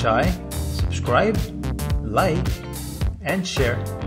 shy, subscribe, like, and share.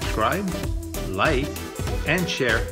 Subscribe, like, and share